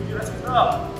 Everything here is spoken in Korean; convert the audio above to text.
준비하겠습니다.